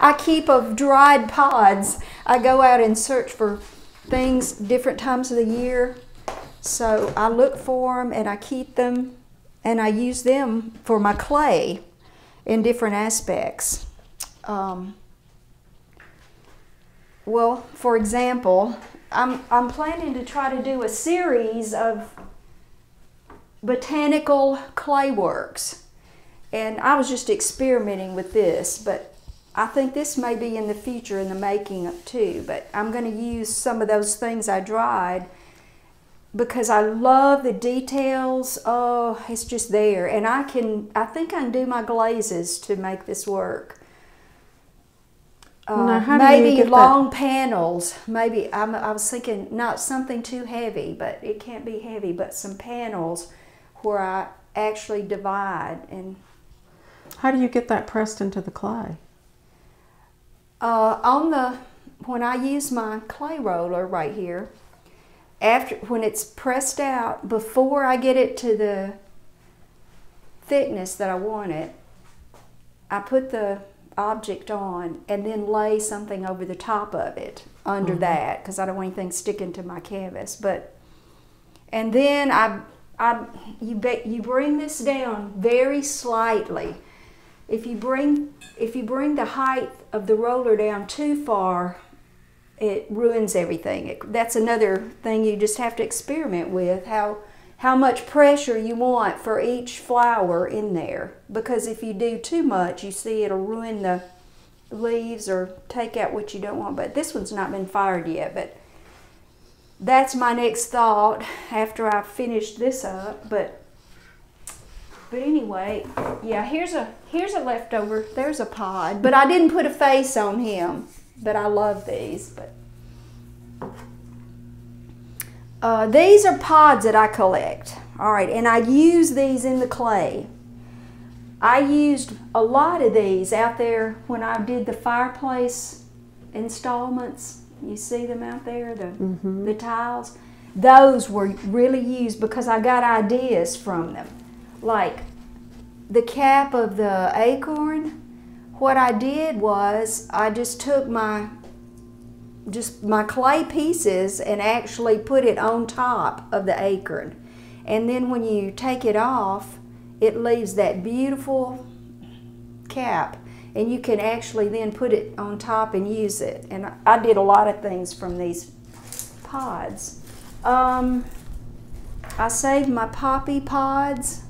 I keep of dried pods. I go out and search for things different times of the year. So I look for them and I keep them and I use them for my clay in different aspects. Um, well, for example, I'm, I'm planning to try to do a series of botanical clay works. And I was just experimenting with this, but I think this may be in the future in the making of too. But I'm going to use some of those things I dried because I love the details. Oh, it's just there. And I can, I think I can do my glazes to make this work. Uh, maybe long that? panels. Maybe I'm, I was thinking not something too heavy, but it can't be heavy, but some panels where I actually divide and. How do you get that pressed into the clay? Uh, on the when I use my clay roller right here, after when it's pressed out, before I get it to the thickness that I want it, I put the object on and then lay something over the top of it under mm-hmm. that because I don't want anything sticking to my canvas. But and then I, I you bet you bring this down very slightly. If you bring if you bring the height of the roller down too far, it ruins everything. It, that's another thing you just have to experiment with how how much pressure you want for each flower in there. Because if you do too much you see it'll ruin the leaves or take out what you don't want. But this one's not been fired yet. But that's my next thought after I've finished this up. But but anyway yeah here's a here's a leftover there's a pod but I didn't put a face on him but I love these but uh, these are pods that I collect. All right, and I use these in the clay. I used a lot of these out there when I did the fireplace installments. You see them out there, the, mm -hmm. the tiles? Those were really used because I got ideas from them. Like the cap of the acorn, what I did was I just took my just my clay pieces and actually put it on top of the acorn. And then when you take it off, it leaves that beautiful cap and you can actually then put it on top and use it. And I did a lot of things from these pods. Um, I saved my poppy pods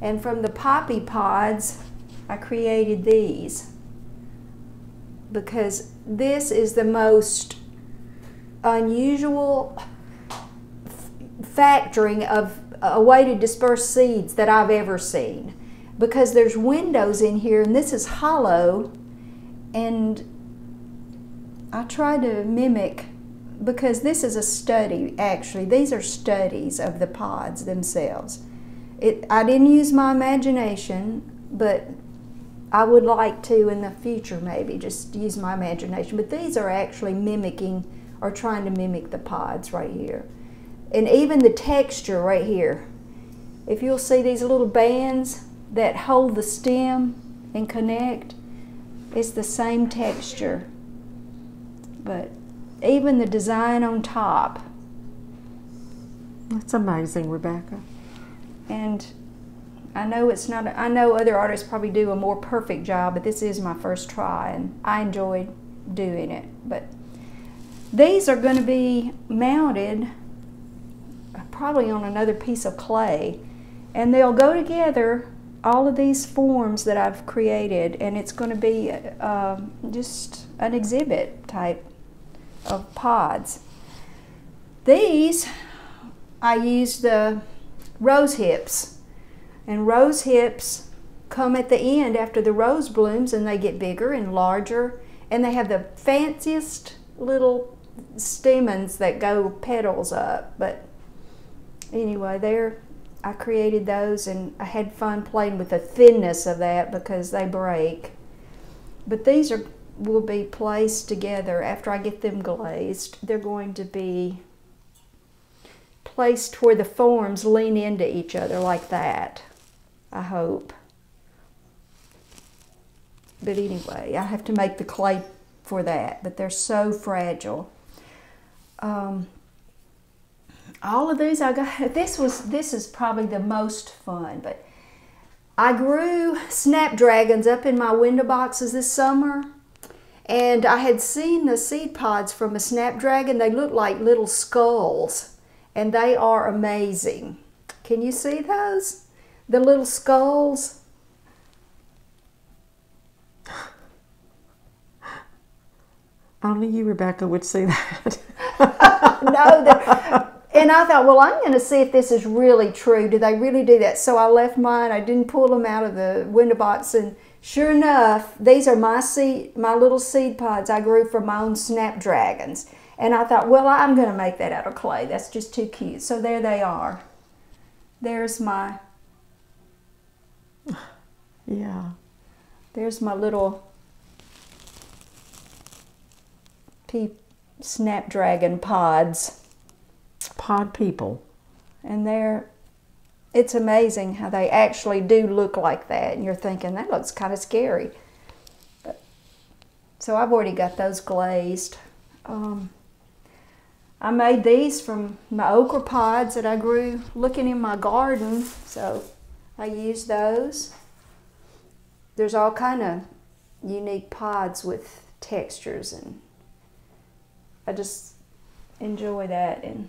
and from the poppy pods I created these. Because this is the most unusual factoring of a way to disperse seeds that I've ever seen. Because there's windows in here and this is hollow and I try to mimic because this is a study actually. These are studies of the pods themselves it I didn't use my imagination but I would like to in the future maybe just use my imagination. But these are actually mimicking or trying to mimic the pods right here. And even the texture right here. If you'll see these little bands that hold the stem and connect it's the same texture. But even the design on top. That's amazing Rebecca and I know it's not, I know other artists probably do a more perfect job, but this is my first try and I enjoyed doing it. But these are going to be mounted probably on another piece of clay and they'll go together all of these forms that I've created and it's going to be uh, just an exhibit type of pods. These I used the rose hips and rose hips come at the end after the rose blooms and they get bigger and larger and they have the fanciest little stamens that go petals up. But anyway, there I created those and I had fun playing with the thinness of that because they break. But these are will be placed together after I get them glazed. They're going to be placed where the forms lean into each other like that. I hope. but anyway, I have to make the clay for that. But they're so fragile. Um, all of these I got. This was this is probably the most fun, but I grew snapdragons up in my window boxes this summer. And I had seen the seed pods from a snapdragon. They look like little skulls, and they are amazing. Can you see those? The little skulls? Only you, Rebecca, would see that. no, and I thought, well, I'm going to see if this is really true. Do they really do that? So I left mine. I didn't pull them out of the window box, and sure enough, these are my seed, my little seed pods I grew from my own snapdragons. And I thought, well, I'm going to make that out of clay. That's just too cute. So there they are. There's my yeah. there's my little pea snapdragon pods. Pod people. and they're it's amazing how they actually do look like that and you're thinking that looks kind of scary but, so i've already got those glazed um, i made these from my okra pods that i grew looking in my garden so i used those there's all kind of unique pods with textures and i just enjoy that and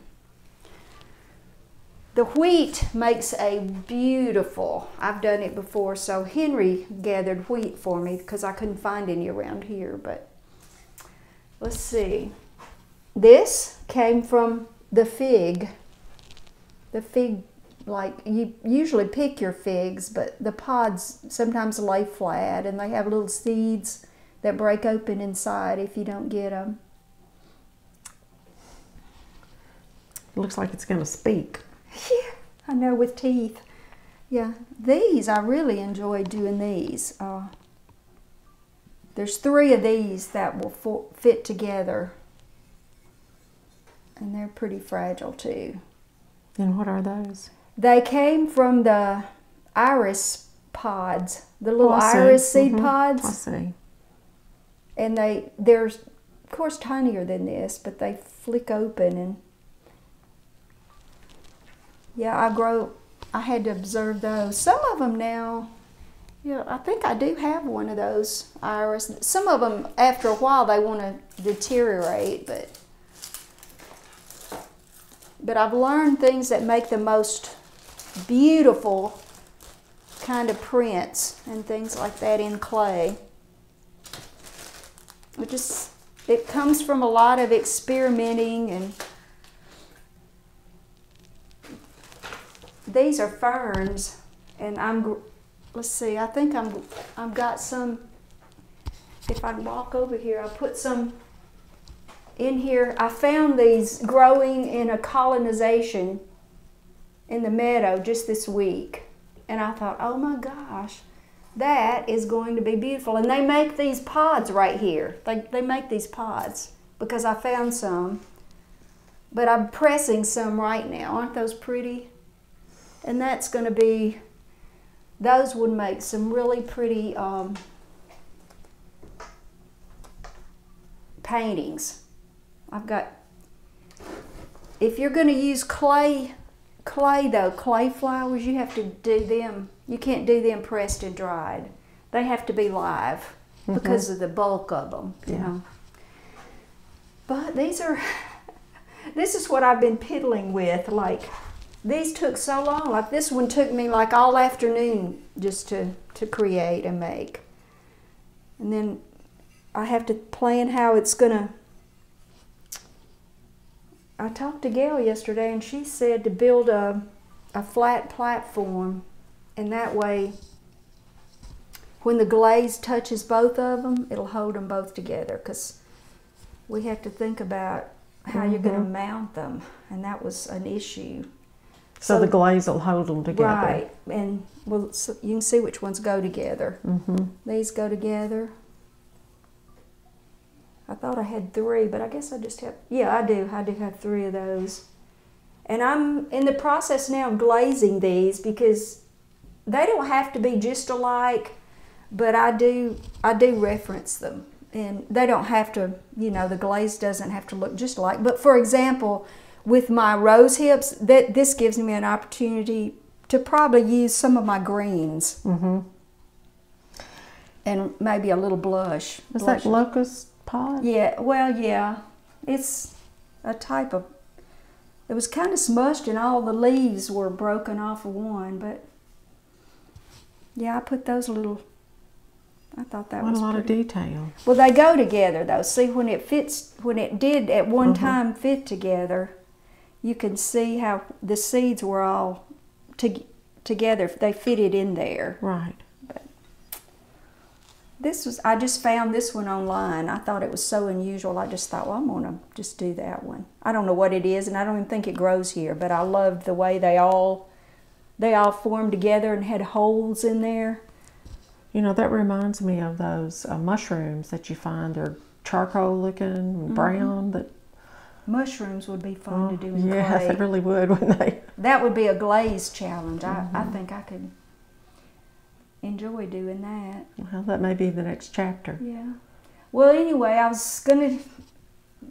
the wheat makes a beautiful, I've done it before, so Henry gathered wheat for me because I couldn't find any around here, but let's see. This came from the fig. The fig, like you usually pick your figs, but the pods sometimes lay flat and they have little seeds that break open inside if you don't get them. It looks like it's going to speak. Yeah, I know with teeth. Yeah, these I really enjoy doing these. Uh, there's three of these that will fit together, and they're pretty fragile too. And what are those? They came from the iris pods, the little Oh, iris seed Mhm. pods, I see. and they they're of course tinier than this, but they flick open and yeah, I grow. I had to observe those. Some of them now, yeah, I think I do have one of those iris. Some of them, after a while, they want to deteriorate, but but I've learned things that make the most beautiful kind of prints and things like that in clay. It just it comes from a lot of experimenting and these are ferns and I'm let's see I think I'm I've got some if I walk over here I'll put some in here I found these growing in a colonization in the meadow just this week and I thought oh my gosh that is going to be beautiful. And they make these pods right here. They, they make these pods because I found some. But I'm pressing some right now. Aren't those pretty? And that's going to be, those would make some really pretty um, paintings. I've got, if you're going to use clay, clay though, clay flowers, you have to do them you can't do them pressed and dried. They have to be live mm-hmm. because of the bulk of them. You Yeah. know. But these are. This is what I've been piddling with. Like these took so long. Like this one took me like all afternoon just to to create and make. And then I have to plan how it's gonna. I talked to Gail yesterday, and she said to build a a flat platform and that way when the glaze touches both of them it'll hold them both together because we have to think about how you're going to mount them and that was an issue So, the glaze will hold them together. right and well so you can see which ones go together Mm-hmm. these go together i thought i had three but i guess i just have yeah i do i do have three of those and i'm in the process now of glazing these because they don't have to be just alike but I do I do reference them, and they don't have to. You know, the glaze doesn't have to look just alike. But for example, with my rose hips, that this gives me an opportunity to probably use some of my greens. Mm-hmm. And maybe a little blush. Is blush. that locust pod? Yeah, well, yeah. It's a type of. It was kind of smushed, and all the leaves were broken off of one. But yeah, I put those little. I thought that What was a lot pretty. of detail. Well, they go together though. See, when it fits, when it did at one Mhm. time fit together, you can see how the seeds were all to, together. They fitted in there. Right. This was I just found this one online. I thought it was so unusual. I just thought, well, I'm gonna just do that one. I don't know what it is, and I don't even think it grows here. But I loved the way they all they all formed together and had holes in there. You know, that reminds me of those uh, mushrooms that you find. They're charcoal looking, and Mm-hmm. brown. That Mushrooms would be fun to do in Oh, yes, clay. they really would, wouldn't they? That would be a glaze challenge. I, I Mm-hmm. think I could enjoy doing that. Well, that may be the next chapter. Yeah. Well, anyway, I was going to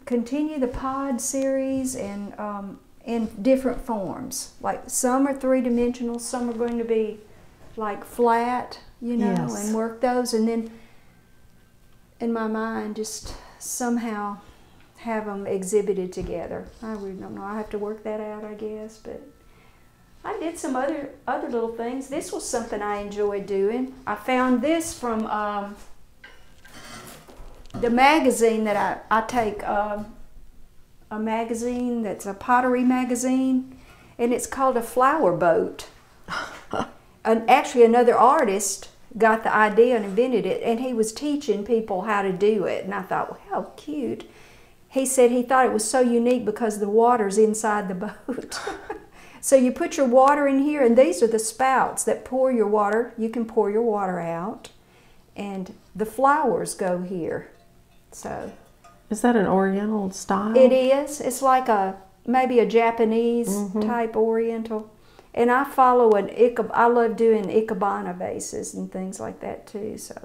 continue the pod series and um, in different forms. Like some are three dimensional, some are going to be like flat, you know, Yes. and work those, and then in my mind just somehow have them exhibited together. I really don't know. I have to work that out, I guess, but. I did some other other little things. This was something I enjoyed doing. I found this from um, the magazine that I, I take um, a magazine that's a pottery magazine and it's called a flower boat and actually another artist got the idea and invented it and he was teaching people how to do it and i thought well how cute he said he thought it was so unique because the water's inside the boat so you put your water in here and these are the spouts that pour your water you can pour your water out and the flowers go here so Is that an Oriental style? it is. It's like a maybe a Japanese Mhm. type Oriental. And I follow an ikeb. I love doing ikebana vases and things like that too. So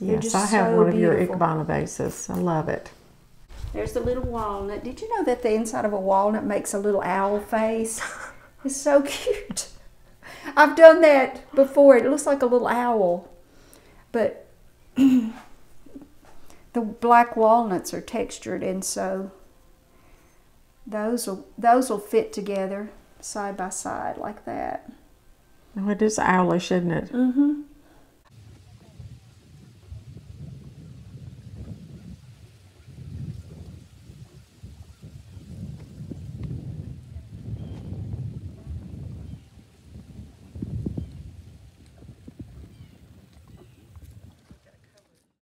Yes, just I have so one of your beautiful. Ikebana vases. I love it. There's the little walnut. Did you know that the inside of a walnut makes a little owl face? It's so cute. I've done that before. It looks like a little owl, but the black walnuts are textured, and so those will those will fit together side by side like that. Oh, it is owlish, isn't it? Mm-hmm.